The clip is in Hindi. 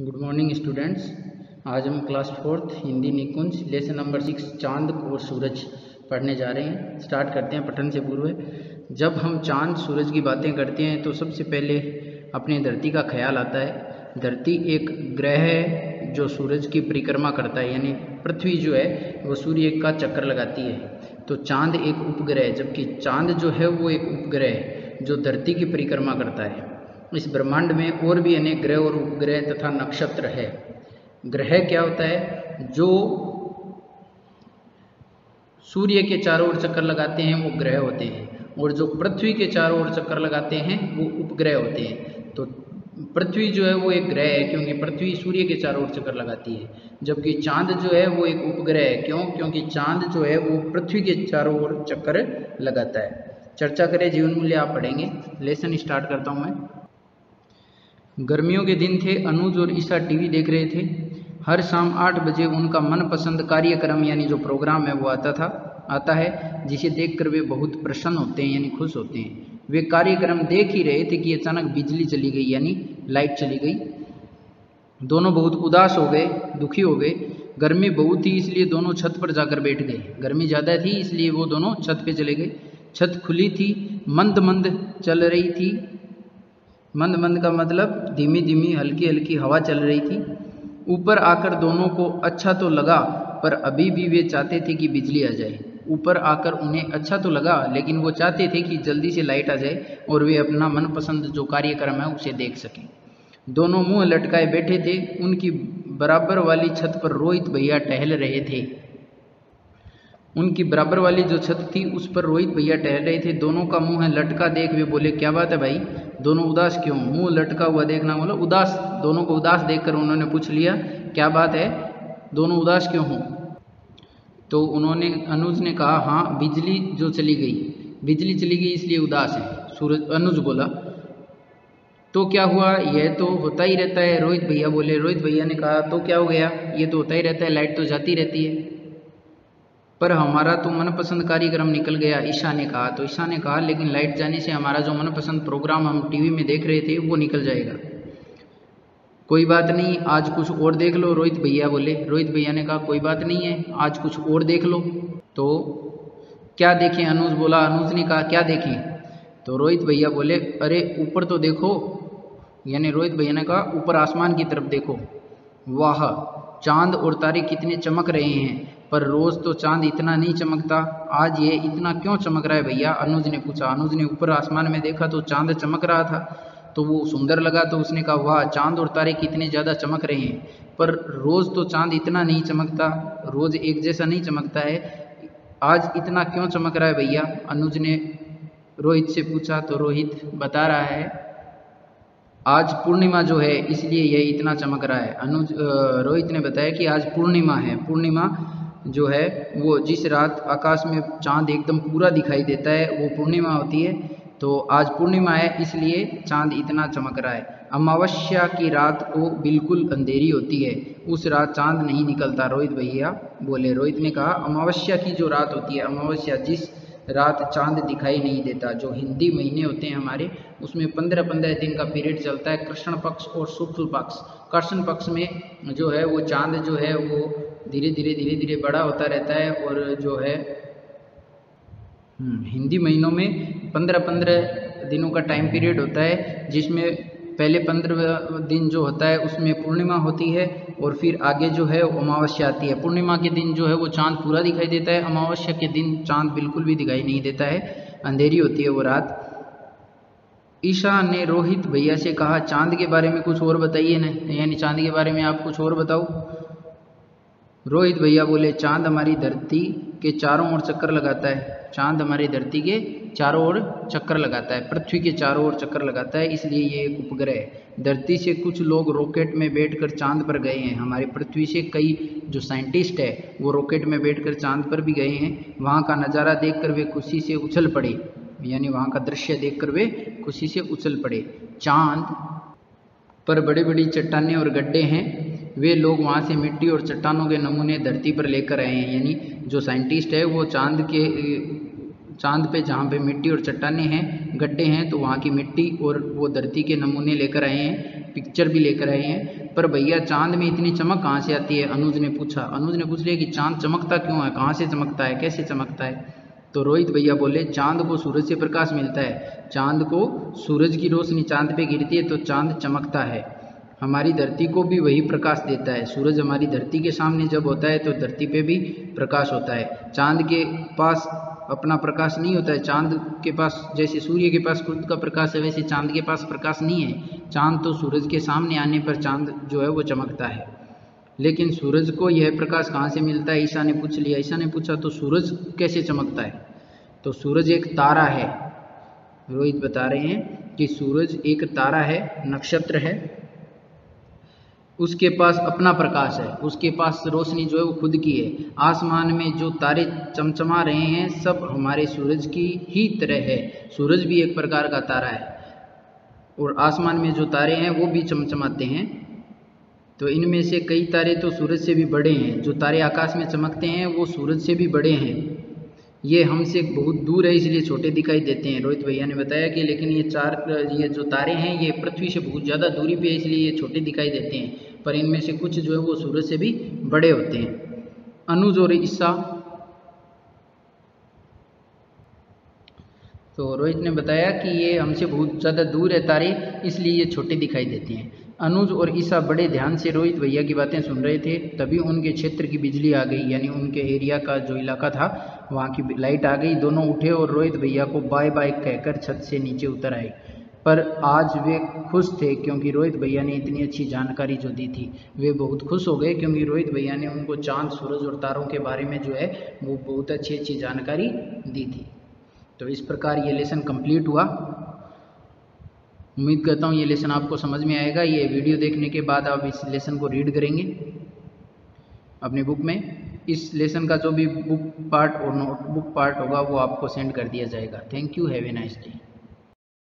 गुड मॉर्निंग स्टूडेंट्स आज हम class fourth Hindi Nikunj lesson number six चाँद और सूरज पढ़ने जा रहे हैं। स्टार्ट करते हैं पठन से पूर्व। जब हम चाँद, सूरज की बातें करते हैं तो सबसे पहले अपनी धरती का ख्याल आता है। धरती एक ग्रह है जो सूरज की परिक्रमा करता है, यानी पृथ्वी जो है, वो सूर्य का चक्कर लगाती है। तो चाँद एक उपग्रह है, जबकि चाँद जो है, वो एक उपग्रह है, जो धरती की परिक्रमा करता है। इस ब्रह्मांड में और भी अनेक ग्रह और उपग्रह तथा नक्षत्र है। ग्रह क्या होता है? जो सूर्य के चारों ओर चक्कर लगाते हैं, वो ग्रह होते हैं। और जो पृथ्वी के चारों ओर चक्कर लगाते हैं, वो उपग्रह होते हैं। तो पृथ्वी जो है, वो एक ग्रह है, क्योंकि पृथ्वी सूर्य के चारों ओर चक्कर लगाती है। जबकि चाँद जो है, वो एक उपग्रह है। क्यों? क्योंकि चाँद जो है, वो पृथ्वी के चारों ओर चक्कर लगाता है। चर्चा करें, जीवन मूल्य आप पढ़ेंगे। लेसन स्टार्ट करता हूँ मैं। गर्मियों के दिन थे, अनुज और ईशा टीवी देख रहे थे। हर शाम आठ बजे उनका मनपसंद कार्यक्रम, यानी जो प्रोग्राम है, वो आता था, आता है, जिसे देखकर वे बहुत प्रसन्न होते हैं, यानी खुश होते हैं। वे कार्यक्रम देख ही रहे थे कि अचानक बिजली चली गई, यानी लाइट चली गई। दोनों बहुत उदास हो गए, दुखी हो गए। गर्मी बहुत थी, इसलिए दोनों छत पर जाकर बैठ गए। गर्मी ज़्यादा थी, इसलिए वो दोनों छत पे चले गए। छत खुली थी, मंद मंद चल रही थी। मंद मंद का मतलब धीमी धीमी हल्की हल्की हवा चल रही थी। ऊपर आकर दोनों को अच्छा तो लगा, पर अभी भी वे चाहते थे कि बिजली आ जाए। ऊपर आकर उन्हें अच्छा तो लगा, लेकिन वो चाहते थे कि जल्दी से लाइट आ जाए और वे अपना मनपसंद जो कार्यक्रम है उसे देख सकें। दोनों मुँह लटकाए बैठे थे। उनकी बराबर वाली छत पर रोहित भैया टहल रहे थे। उनकी बराबर वाली जो छत थी, उस पर रोहित भैया टहल रहे थे। दोनों का मुँह है लटका देख वे बोले, क्या बात है भाई? दोनों उदास क्यों? मुँह लटका हुआ देखना बोला, उदास, दोनों को उदास देखकर उन्होंने पूछ लिया, क्या बात है? दोनों उदास क्यों हों? तो उन्होंने, अनुज ने कहा हाँ बिजली जो चली गई, बिजली चली गई इसलिए उदास है। सूरज, अनुज बोला तो क्या हुआ? यह तो होता ही रहता है। रोहित भैया बोले, रोहित भैया ने कहा तो क्या हो गया? ये तो होता ही रहता है, लाइट तो जाती रहती है। पर हमारा तो मनपसंद कार्यक्रम निकल गया ईशा ने कहा तो ईशा ने कहा लेकिन लाइट जाने से हमारा जो मनपसंद प्रोग्राम हम टीवी में देख रहे थे, वो निकल जाएगा। कोई बात नहीं, आज कुछ और देख लो, रोहित भैया बोले। रोहित भैया ने कहा, कोई बात नहीं है, आज कुछ और देख लो। तो क्या देखें, अनुज बोला, अनुज ने कहा, क्या देखें? तो रोहित भैया बोले, अरे, ऊपर तो देखो। यानी रोहित भैया ने कहा, ऊपर आसमान की तरफ़ देखो। वाह, चाँद और तारे कितने चमक रहे हैं। पर रोज़ तो चाँद इतना नहीं चमकता। आज ये इतना क्यों चमक रहा है भैया? अनुज ने पूछा। अनुज ने ऊपर आसमान में देखा तो चाँद चमक रहा था। तो वो सुंदर लगा तो उसने कहा, वाह, चाँद और तारे कितने ज़्यादा चमक रहे हैं। पर रोज़ तो चाँद इतना नहीं चमकता। रोज़ एक जैसा नहीं चमकता है। आज इतना क्यों चमक रहा है भैया? अनुज ने रोहित से पूछा। तो रोहित बता रहा है, आज पूर्णिमा जो है, इसलिए यह इतना चमक रहा है। अनुज रोहित ने बताया कि आज पूर्णिमा है। पूर्णिमा जो है, वो जिस रात आकाश में चाँद एकदम पूरा दिखाई देता है, वो पूर्णिमा होती है। तो आज पूर्णिमा है, इसलिए चाँद इतना चमक रहा है। अमावस्या की रात को बिल्कुल अंधेरी होती है। उस रात चाँद नहीं निकलता। रोहित भैया बोले, रोहित ने कहा, अमावस्या की जो रात होती है, अमावस्या जिस रात चाँद दिखाई नहीं देता। जो हिंदी महीने होते हैं हमारे उसमें पंद्रह पंद्रह दिन का पीरियड चलता है कृष्ण पक्ष और शुक्ल पक्ष। कृष्ण पक्ष में जो है वो चाँद जो है वो धीरे धीरे धीरे धीरे बड़ा होता रहता है और जो है हम्म, हिंदी महीनों में पंद्रह पंद्रह दिनों का टाइम पीरियड होता है जिसमें पहले पंद्रह दिन जो होता है, उसमें पूर्णिमा होती है और फिर आगे जो है अमावस्या आती है। पूर्णिमा के दिन जो है, वो चाँद पूरा दिखाई देता है। अमावस्या के दिन चाँद बिल्कुल भी दिखाई नहीं देता है। अंधेरी होती है वो रात। ईशा ने रोहित भैया से कहा, चाँद के बारे में कुछ और बताइए ना। यानी चाँद के बारे में आप कुछ और बताओ। रोहित भैया बोले, चाँद हमारी धरती के चारों ओर चक्कर लगाता है। चाँद हमारी धरती के चारों ओर चक्कर लगाता है, पृथ्वी के चारों ओर चक्कर लगाता है, इसलिए ये एक उपग्रह है। धरती से कुछ लोग रॉकेट में बैठकर चाँद पर गए हैं। हमारी पृथ्वी से कई जो साइंटिस्ट है, वो रॉकेट में बैठकर चाँद पर भी गए हैं। वहाँ का नज़ारा देखकर वे खुशी से उछल पड़े। यानी वहाँ का दृश्य देखकर वे खुशी से उछल पड़े। चाँद पर बड़ी बड़ी चट्टाने और गड्ढे हैं। वे लोग वहाँ से मिट्टी और चट्टानों के नमूने धरती पर लेकर आए हैं। यानी जो साइंटिस्ट है, वो चाँद के चाँद पे जहाँ पे मिट्टी और चट्टाने हैं, गड्ढे हैं तो वहाँ की मिट्टी और वो धरती के नमूने लेकर आए हैं पिक्चर भी लेकर आए हैं। पर भैया, चाँद में इतनी चमक कहाँ से आती है? अनुज ने पूछा। अनुज ने पूछ लिया कि चाँद चमकता क्यों है? कहाँ से चमकता है? कैसे चमकता है? तो रोहित भैया बोले, चाँद को सूरज से प्रकाश मिलता है। चाँद को सूरज की रोशनी चाँद पे गिरती है तो चाँद चमकता है। हमारी धरती को भी वही प्रकाश देता है। सूरज हमारी धरती के सामने जब होता है तो धरती पे भी प्रकाश होता है। चाँद के पास अपना प्रकाश नहीं होता है। चाँद के पास, जैसे सूर्य के पास खुद का प्रकाश है, वैसे चाँद के पास प्रकाश नहीं है। चाँद तो सूरज के सामने आने पर चाँद जो है वो चमकता है। लेकिन सूरज को यह प्रकाश कहाँ से मिलता है? ईशा ने पूछ लिया। ईशा ने पूछा तो सूरज कैसे चमकता है? तो सूरज एक तारा है। रोहित बता रहे हैं कि सूरज एक तारा है, नक्षत्र है। उसके पास अपना प्रकाश है। उसके पास रोशनी जो है वो खुद की है। आसमान में जो तारे चमचमा रहे हैं, सब हमारे सूरज की ही तरह है। सूरज भी एक प्रकार का तारा है। और आसमान में जो तारे हैं, वो भी चमचमाते हैं। तो इनमें से कई तारे तो सूरज से भी बड़े हैं। जो तारे आकाश में चमकते हैं, वो सूरज से भी बड़े हैं। ये हमसे बहुत दूर है, इसलिए छोटे दिखाई देते हैं। रोहित भैया ने बताया कि लेकिन ये चार, ये जो तारे हैं, ये पृथ्वी से बहुत ज़्यादा दूरी पे है, इसलिए ये छोटे दिखाई देते हैं। पर इनमें से कुछ जो है, वो सूरज से भी बड़े होते हैं। अनुज और ईसा। तो रोहित ने बताया कि ये हमसे बहुत ज़्यादा दूर है तारे, इसलिए ये छोटे दिखाई देते हैं। अनुज और ईसा बड़े ध्यान से रोहित भैया की बातें सुन रहे थे, तभी उनके क्षेत्र की बिजली आ गई, यानी उनके एरिया का जो इलाका था, वहाँ की लाइट आ गई। दोनों उठे और रोहित भैया को बाय बाय कहकर छत से नीचे उतर आए। पर आज वे खुश थे क्योंकि रोहित भैया ने इतनी अच्छी जानकारी जो दी थी, वे बहुत खुश हो गए क्योंकि रोहित भैया ने उनको चाँद, सूरज और तारों के बारे में जो है, वो बहुत अच्छी अच्छी जानकारी दी थी। तो इस प्रकार ये लेसन कंप्लीट हुआ। उम्मीद करता हूँ ये लेसन आपको समझ में आएगा। ये वीडियो देखने के बाद आप इस लेसन को रीड करेंगे अपने बुक में। इस लेसन का जो भी बुक पार्ट और नोटबुक पार्ट होगा, वो आपको सेंड कर दिया जाएगा। Thank you have a nice day